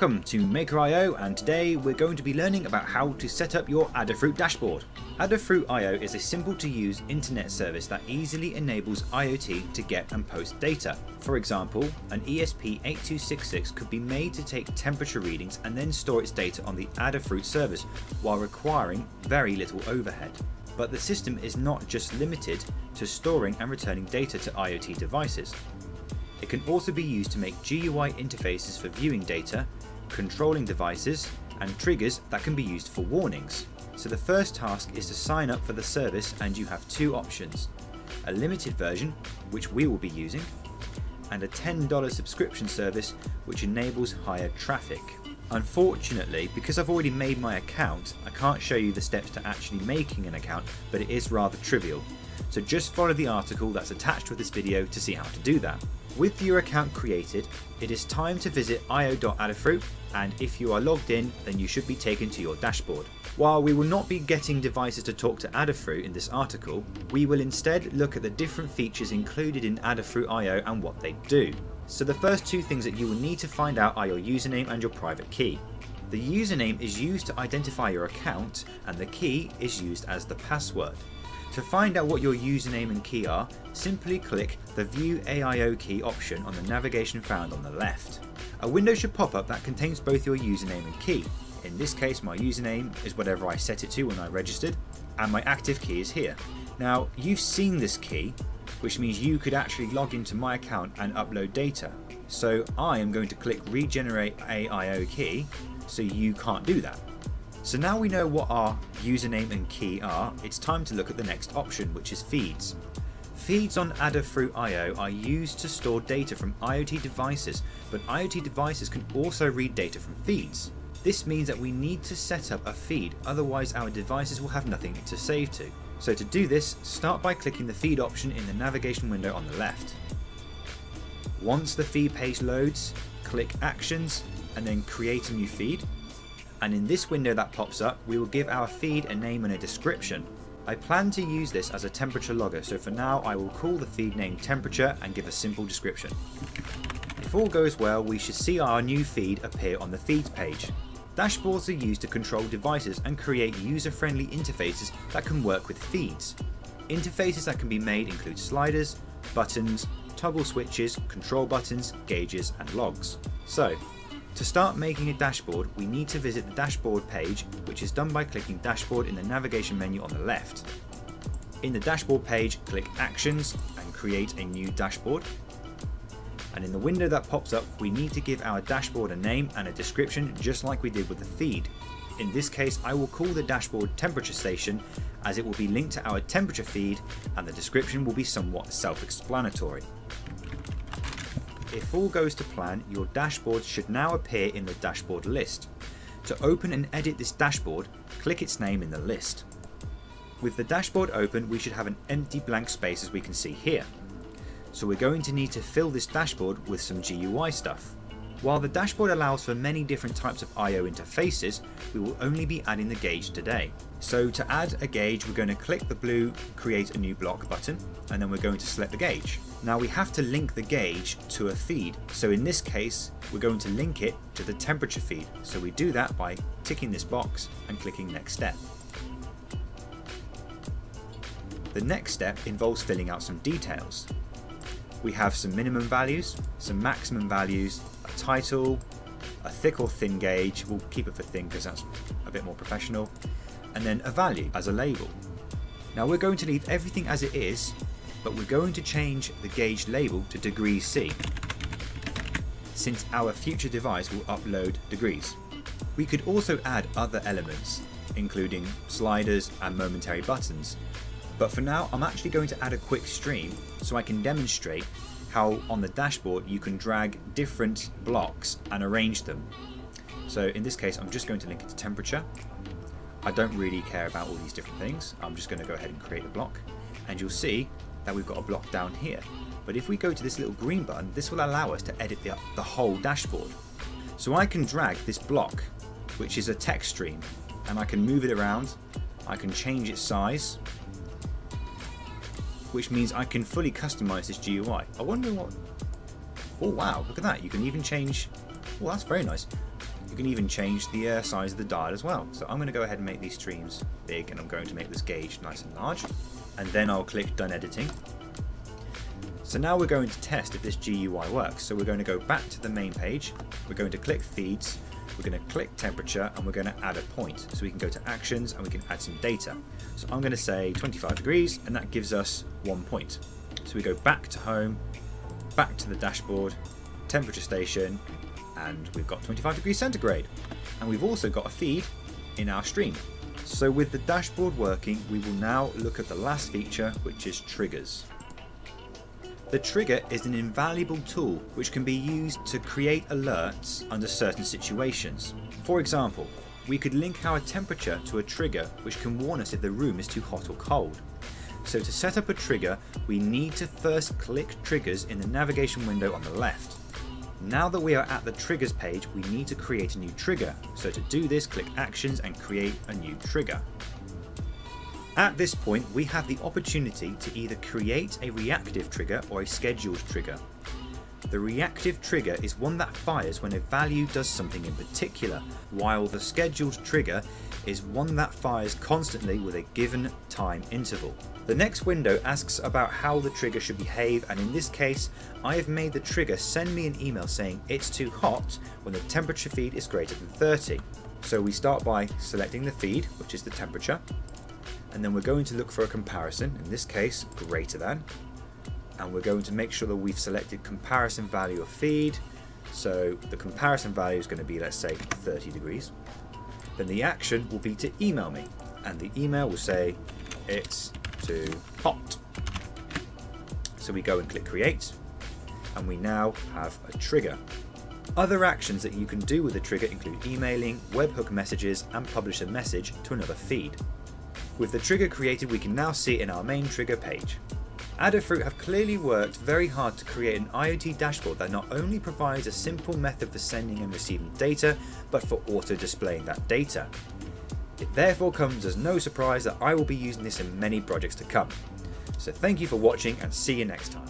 Welcome to Maker.io and today we're going to be learning about how to set up your Adafruit dashboard. Adafruit.io is a simple to use internet service that easily enables IoT to get and post data. For example, an ESP8266 could be made to take temperature readings and then store its data on the Adafruit service while requiring very little overhead. But the system is not just limited to storing and returning data to IoT devices. It can also be used to make GUI interfaces for viewing data, controlling devices, and triggers that can be used for warnings. So the first task is to sign up for the service and you have two options. A limited version, which we will be using, and a $10 subscription service which enables higher traffic. Unfortunately, because I've already made my account, I can't show you the steps to actually making an account, but it is rather trivial. So just follow the article that's attached with this video to see how to do that. With your account created, it is time to visit io.adafruit and if you are logged in then you should be taken to your dashboard. While we will not be getting devices to talk to Adafruit in this article, we will instead look at the different features included in Adafruit IO and what they do. So the first two things that you will need to find out are your username and your private key. The username is used to identify your account and the key is used as the password. To find out what your username and key are, simply click the View AIO key option on the navigation found on the left. A window should pop up that contains both your username and key. In this case my username is whatever I set it to when I registered, and my active key is here. Now you've seen this key, which means you could actually log into my account and upload data. So I am going to click regenerate AIO key so you can't do that. So now we know what our username and key are, it's time to look at the next option which is feeds. Feeds on Adafruit IO are used to store data from IoT devices, but IoT devices can also read data from feeds. This means that we need to set up a feed, otherwise our devices will have nothing to save to. So to do this, start by clicking the feed option in the navigation window on the left. Once the feed page loads, click Actions and then create a new feed and in this window that pops up we will give our feed a name and a description. I plan to use this as a temperature logger so for now I will call the feed name temperature and give a simple description. If all goes well we should see our new feed appear on the feeds page. Dashboards are used to control devices and create user-friendly interfaces that can work with feeds. Interfaces that can be made include sliders, buttons, toggle switches, control buttons, gauges and logs. So to start making a dashboard, we need to visit the dashboard page, which is done by clicking dashboard in the navigation menu on the left. In the dashboard page, click actions and create a new dashboard. And in the window that pops up, we need to give our dashboard a name and a description just like we did with the feed. In this case, I will call the dashboard temperature station as it will be linked to our temperature feed and the description will be somewhat self-explanatory. If all goes to plan, your dashboard should now appear in the dashboard list. To open and edit this dashboard, click its name in the list. With the dashboard open, we should have an empty blank space as we can see here. So we're going to need to fill this dashboard with some GUI stuff. While the dashboard allows for many different types of I.O. interfaces, we will only be adding the gauge today. So to add a gauge, we're going to click the blue create a new block button, and then we're going to select the gauge. Now we have to link the gauge to a feed. So in this case, we're going to link it to the temperature feed. So we do that by ticking this box and clicking next step. The next step involves filling out some details. We have some minimum values, some maximum values, a title, a thick or thin gauge, we'll keep it for thin because that's a bit more professional, and then a value as a label. Now we're going to leave everything as it is, but we're going to change the gauge label to degrees C, since our future device will upload degrees. We could also add other elements, including sliders and momentary buttons, but for now I'm actually going to add a quick stream so I can demonstrate how on the dashboard you can drag different blocks and arrange them. So in this case I'm just going to link it to temperature. I don't really care about all these different things. I'm just going to go ahead and create a block and you'll see that we've got a block down here. But if we go to this little green button, this will allow us to edit the, the whole dashboard. So I can drag this block, which is a text stream, and I can move it around. I can change its size which means I can fully customize this GUI. I wonder what... Oh wow, look at that. You can even change... Oh, that's very nice. You can even change the uh, size of the dial as well. So I'm going to go ahead and make these streams big and I'm going to make this gauge nice and large. And then I'll click done editing. So now we're going to test if this GUI works. So we're going to go back to the main page. We're going to click feeds. We're going to click temperature and we're going to add a point. So we can go to actions and we can add some data. So I'm going to say 25 degrees and that gives us one point. So we go back to home, back to the dashboard, temperature station, and we've got 25 degrees centigrade. And we've also got a feed in our stream. So with the dashboard working, we will now look at the last feature, which is triggers. The trigger is an invaluable tool which can be used to create alerts under certain situations. For example, we could link our temperature to a trigger which can warn us if the room is too hot or cold. So to set up a trigger, we need to first click triggers in the navigation window on the left. Now that we are at the triggers page, we need to create a new trigger. So to do this, click actions and create a new trigger. At this point, we have the opportunity to either create a reactive trigger or a scheduled trigger. The reactive trigger is one that fires when a value does something in particular, while the scheduled trigger is one that fires constantly with a given time interval. The next window asks about how the trigger should behave and in this case I have made the trigger send me an email saying it's too hot when the temperature feed is greater than 30. So we start by selecting the feed, which is the temperature, and then we're going to look for a comparison, in this case greater than, and we're going to make sure that we've selected comparison value of feed, so the comparison value is going to be let's say 30 degrees. Then the action will be to email me, and the email will say it's too hot. So we go and click create, and we now have a trigger. Other actions that you can do with the trigger include emailing, webhook messages, and publish a message to another feed. With the trigger created, we can now see it in our main trigger page. Adafruit have clearly worked very hard to create an IoT dashboard that not only provides a simple method for sending and receiving data, but for auto displaying that data. It therefore comes as no surprise that I will be using this in many projects to come. So thank you for watching and see you next time.